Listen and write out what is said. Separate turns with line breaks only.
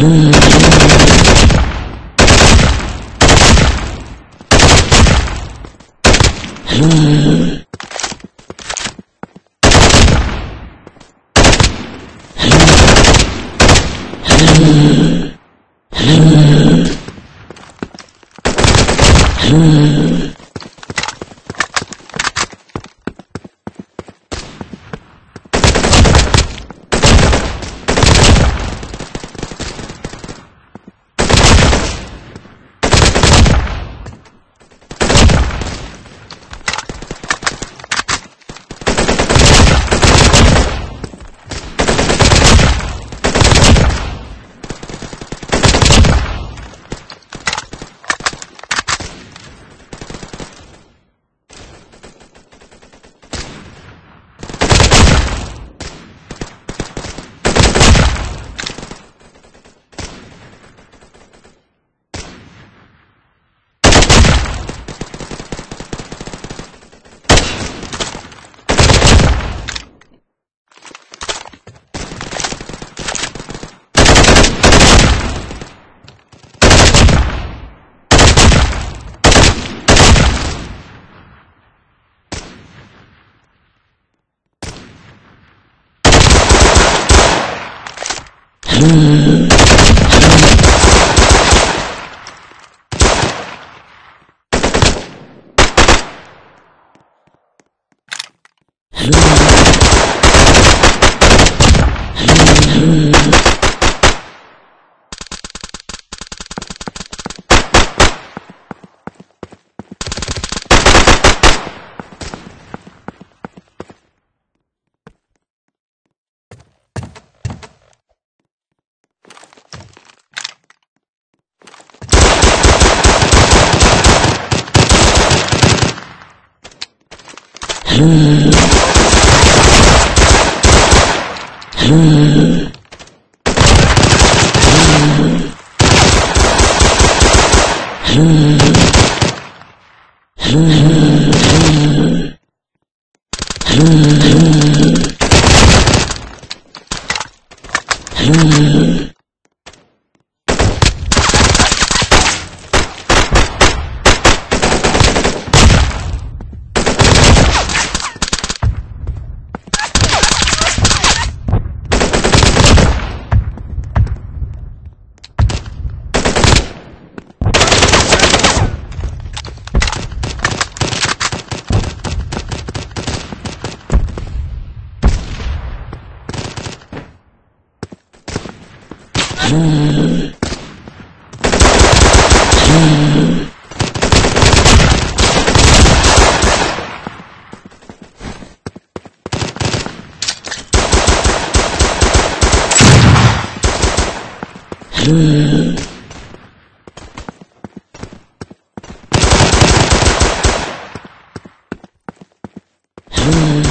Mm-hmm. Mm-hmm. Mm-hmm. Hmm. Hmm.